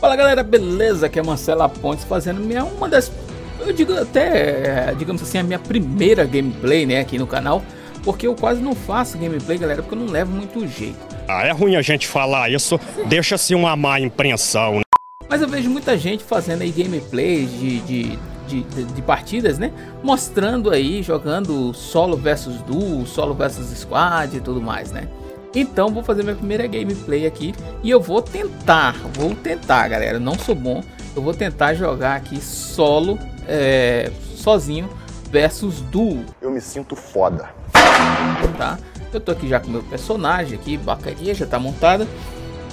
Fala galera, beleza? Aqui é Marcela Pontes fazendo minha, uma das, eu digo até, digamos assim, a minha primeira gameplay né, aqui no canal. Porque eu quase não faço gameplay, galera, porque eu não levo muito jeito. Ah, é ruim a gente falar isso, deixa-se uma má impressão. Né? Mas eu vejo muita gente fazendo aí gameplays de, de, de, de, partidas, né? Mostrando aí, jogando solo versus duo, solo versus squad e tudo mais, né? Então vou fazer minha primeira gameplay aqui e eu vou tentar, vou tentar galera, não sou bom, eu vou tentar jogar aqui solo, é, sozinho versus duo. Eu me sinto foda. Tá? Eu tô aqui já com meu personagem aqui, bacaria, já tá montada.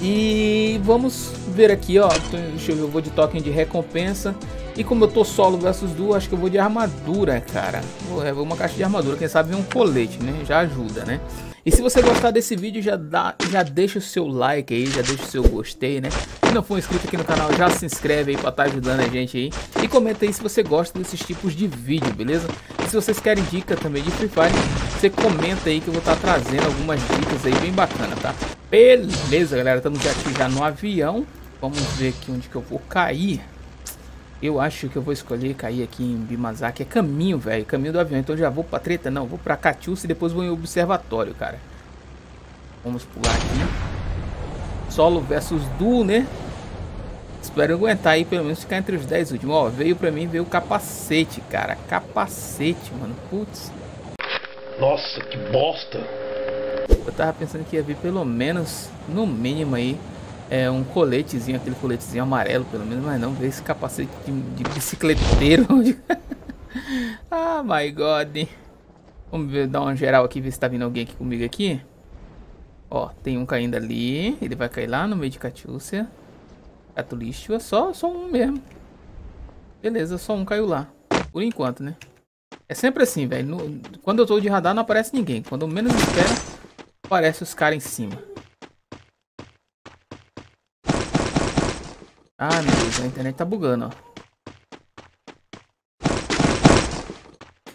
E vamos ver aqui, ó, deixa eu ver, eu vou de token de recompensa. E como eu tô solo versus duo, acho que eu vou de armadura, cara. Vou, é, uma caixa de armadura, quem sabe um colete, né? Já ajuda, né? E se você gostar desse vídeo, já, dá, já deixa o seu like aí, já deixa o seu gostei, né? Se não for inscrito aqui no canal, já se inscreve aí pra estar tá ajudando a gente aí. E comenta aí se você gosta desses tipos de vídeo, beleza? E se vocês querem dica também de Free Fire, você comenta aí que eu vou estar tá trazendo algumas dicas aí bem bacana, tá? Beleza, galera, estamos aqui já no avião. Vamos ver aqui onde que eu vou cair. Eu acho que eu vou escolher cair aqui em Bimazaki. É caminho, velho. Caminho do avião. Então já vou pra treta? Não, vou pra Catiúcia e depois vou em observatório, cara. Vamos pular aqui. Solo versus duo, né? Espero aguentar aí, pelo menos ficar entre os 10 últimos. Ó, veio pra mim, veio o capacete, cara. Capacete, mano. Putz. Nossa, que bosta. Eu tava pensando que ia vir pelo menos, no mínimo aí, é, um coletezinho, aquele coletezinho amarelo, pelo menos, mas não, esse capacete de, de bicicleteiro. ah, my God. Vamos ver, dar uma geral aqui, ver se tá vindo alguém aqui comigo aqui. Ó, tem um caindo ali, ele vai cair lá no meio de Catiúcia. Catulística, só, só um mesmo. Beleza, só um caiu lá. Por enquanto, né? É sempre assim, velho. Quando eu tô de radar não aparece ninguém. Quando menos espera, aparece os caras em cima. Ah, meu Deus, a internet tá bugando, ó.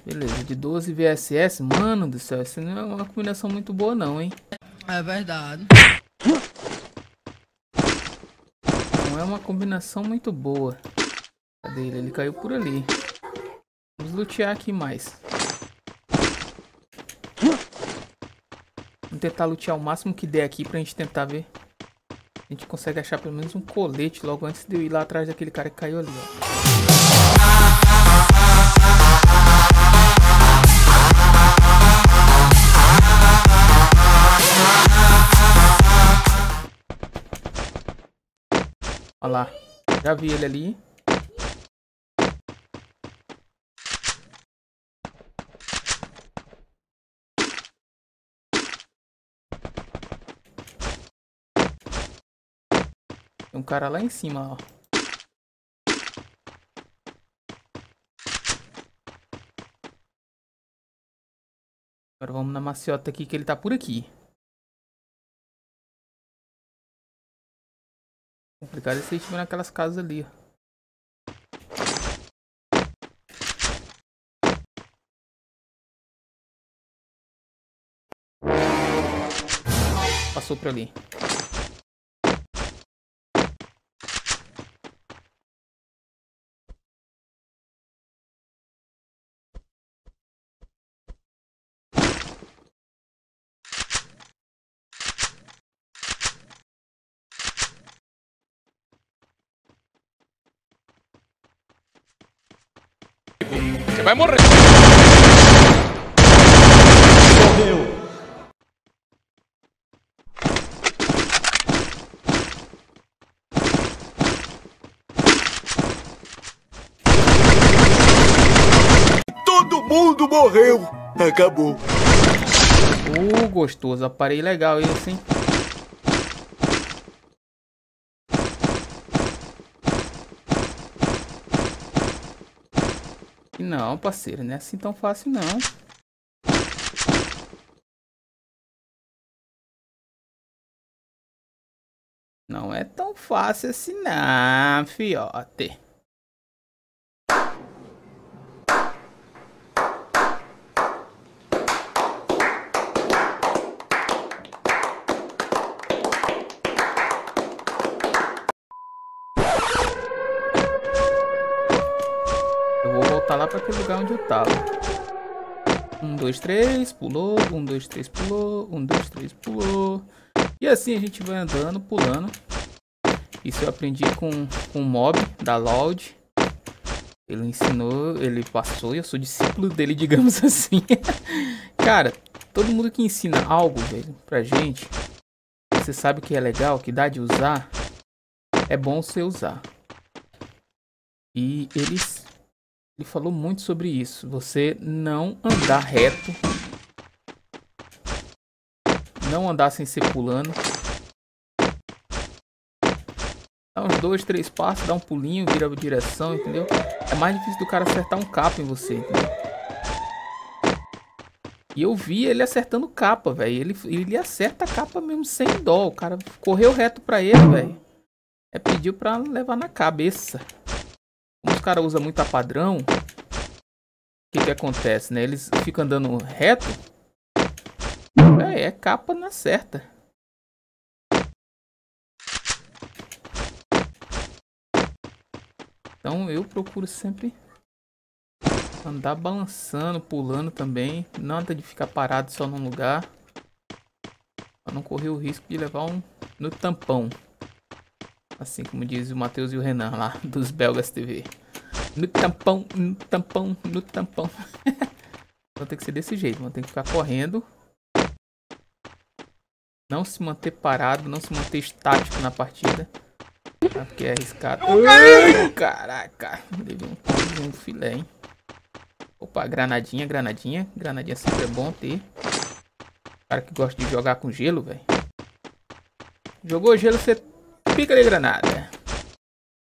Beleza, de 12 VSS, mano do céu, essa não é uma combinação muito boa não, hein? É verdade. Não é uma combinação muito boa. Cadê ele? Ele caiu por ali. Vamos lutear aqui mais. Vamos tentar lutear o máximo que der aqui pra gente tentar ver a gente consegue achar pelo menos um colete logo antes de eu ir lá atrás daquele cara que caiu ali, ó. Olha lá. Já vi ele ali. Tem um cara lá em cima, ó. Agora vamos na maciota aqui que ele tá por aqui. Complicado é se ele naquelas casas ali, ó. Passou por ali. Vai morrer. Morreu. Todo mundo morreu. Acabou. Uh, gostoso. Aparei legal esse, hein? Não, parceiro, não é assim tão fácil não. Não é tão fácil assim não, fiote. Para aquele lugar onde eu tava. Um, dois, três, pulou. Um, dois, três, pulou. Um, dois, três, pulou. E assim a gente vai andando, pulando. Isso eu aprendi com, com o mob da Loud. Ele ensinou, ele passou e eu sou discípulo dele, digamos assim. Cara, todo mundo que ensina algo, velho, pra gente, você sabe que é legal, que dá de usar, é bom você usar. E eles ele falou muito sobre isso. Você não andar reto. Não andar sem ser pulando. Dá uns dois, três passos, dá um pulinho, vira a direção, entendeu? É mais difícil do cara acertar um capa em você, entendeu? E eu vi ele acertando capa, velho. Ele, ele acerta a capa mesmo sem dó. O cara correu reto pra ele, velho. É pediu pra levar na cabeça. Caras usam muito a padrão, o que que acontece, né? Eles ficam andando reto. É, é capa na certa. Então eu procuro sempre andar balançando, pulando também. Nada de ficar parado só num lugar. Pra não correr o risco de levar um no tampão. Assim como diz o Matheus e o Renan lá, dos Belgas TV. No tampão, no tampão, no tampão. então tem que ser desse jeito, mano. Tem que ficar correndo. Não se manter parado, não se manter estático na partida. Tá? Porque é arriscado. Ai, caraca. Levei um, um filé, hein. Opa, granadinha, granadinha. Granadinha sempre é bom ter. Cara que gosta de jogar com gelo, velho. Jogou gelo, você pica de granada.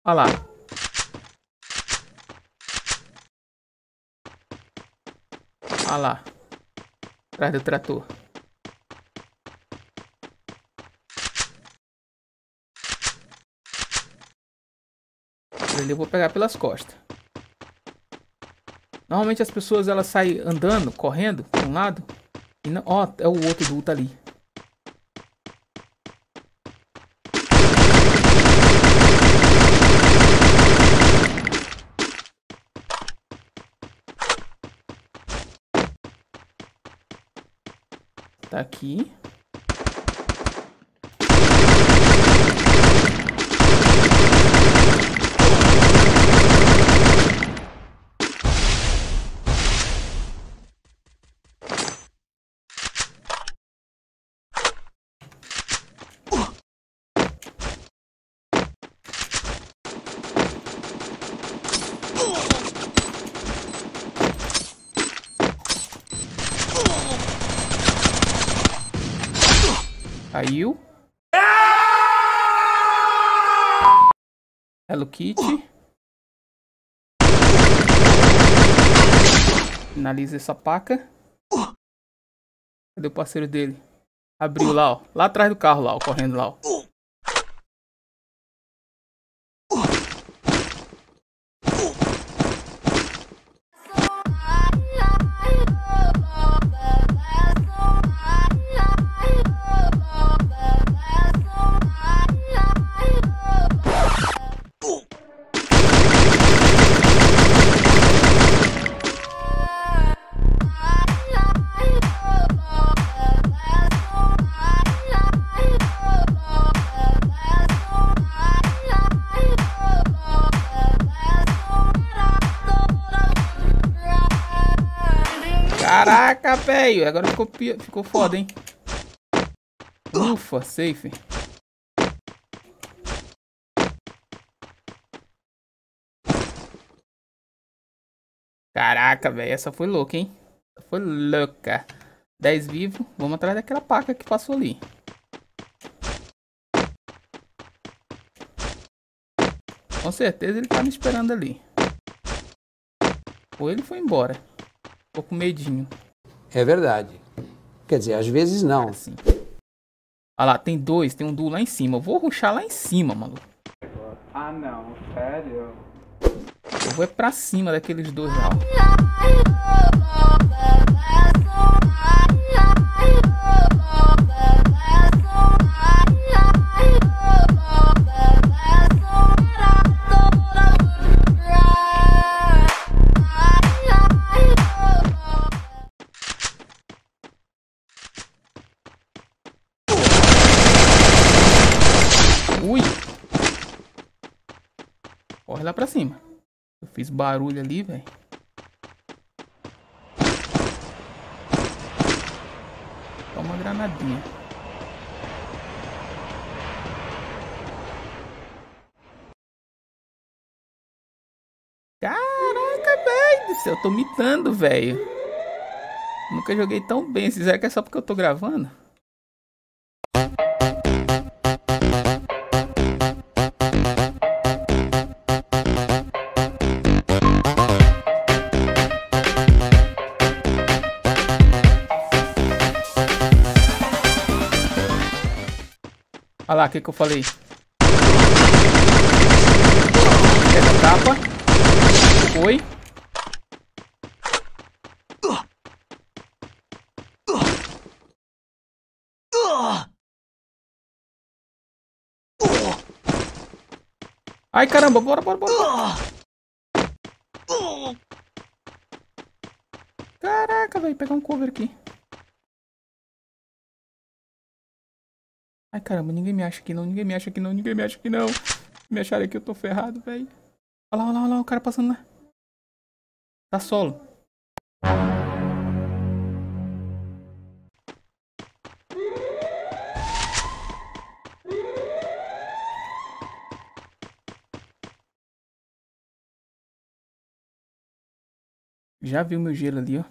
Olha lá. Olha lá. Atrás do trator. Eu vou pegar pelas costas. Normalmente as pessoas elas saem andando, correndo para um lado. E não, ó, é o outro do tá ali. Tá aqui. Caiu. Hello Kitty. Finaliza essa paca. Cadê o parceiro dele? Abriu lá, ó. Lá atrás do carro, lá, ó. Correndo lá, ó. Caraca, velho. Agora ficou, ficou foda, hein? Ufa, safe. Caraca, velho. Essa foi louca, hein? Essa foi louca. 10 vivos. Vamos atrás daquela paca que passou ali. Com certeza ele tá me esperando ali. Ou ele foi embora. Tô com medinho. É verdade. Quer dizer, às vezes não. Assim. Olha lá, tem dois, tem um duo lá em cima. Eu vou ruxar lá em cima, maluco. Ah não, sério? Eu vou é pra cima daqueles dois lá. Fiz barulho ali, velho. Toma uma granadinha. Caraca, velho do céu, eu tô mitando, velho. Nunca joguei tão bem. Será que é só porque eu tô gravando? Lá, o que, que eu falei? Essa tapa. Foi. Ai, caramba, bora, bora, bora. Caraca, velho, pegar um cover aqui. Ai, caramba, ninguém me acha aqui não, ninguém me acha aqui não, ninguém me acha aqui não. Me acharem aqui, eu tô ferrado, velho. Olha lá, olha lá, olha lá, o cara passando lá. Tá solo. Já viu meu gelo ali, ó.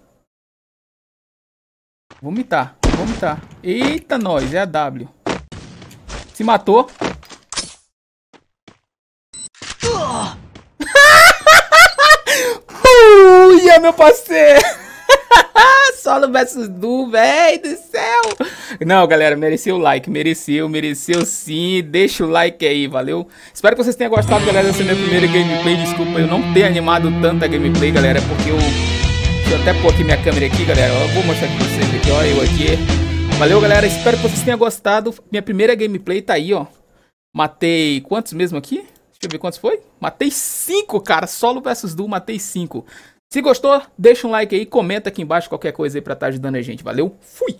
Vomitar, vomitar. Eita, nós, é a W. Se matou. Uia, meu parceiro. Solo versus Du, velho do céu. Não, galera, mereceu o like, mereceu, mereceu sim. Deixa o like aí, valeu? Espero que vocês tenham gostado, galera, dessa minha primeira gameplay. Desculpa eu não ter animado tanta gameplay, galera, porque eu... Deixa eu até pôr aqui minha câmera aqui, galera. Eu vou mostrar aqui pra vocês aqui, ó, eu aqui. Valeu, galera, espero que vocês tenham gostado. Minha primeira gameplay tá aí, ó. Matei quantos mesmo aqui? Deixa eu ver quantos foi. Matei 5, cara. Solo versus duo, matei 5. Se gostou, deixa um like aí, comenta aqui embaixo qualquer coisa aí pra estar tá ajudando a gente. Valeu, fui!